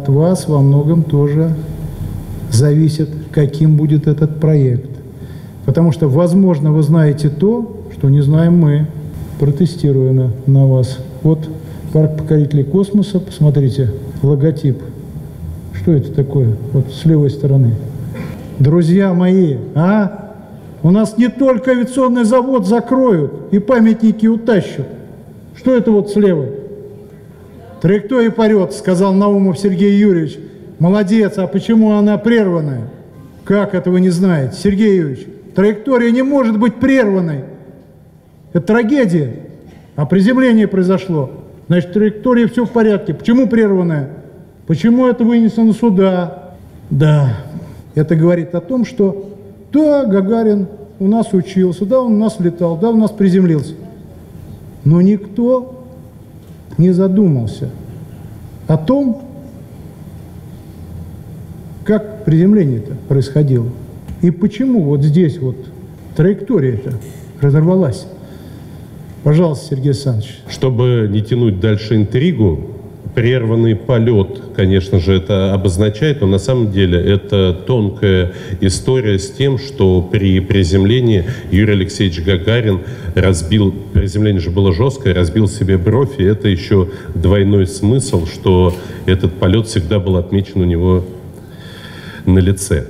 от вас во многом тоже зависит, каким будет этот проект. Потому что, возможно, вы знаете то, что не знаем мы, протестируя на, на вас. Вот парк покорителей космоса, посмотрите, логотип. Что это такое? Вот с левой стороны. Друзья мои, а? У нас не только авиационный завод закроют и памятники утащат. Что это вот слева? Траектория порет, сказал Наумов Сергей Юрьевич. Молодец, а почему она прерванная? Как это вы не знаете? Сергей Юрьевич, траектория не может быть прерванной. Это трагедия. А приземление произошло. Значит, траектория все в порядке. Почему прерванная? Почему это вынесено сюда? Да, это говорит о том, что да, Гагарин у нас учился, да, он у нас летал, да, у нас приземлился. Но никто не задумался о том, как приземление-то происходило. И почему вот здесь вот траектория-то разорвалась. Пожалуйста, Сергей Александрович. Чтобы не тянуть дальше интригу, прерванный полет, конечно же, это обозначает, но на самом деле это тонкая история с тем, что при приземлении Юрий Алексеевич Гагарин разбил, приземление же было жесткое, разбил себе бровь, и это еще двойной смысл, что этот полет всегда был отмечен у него на лице.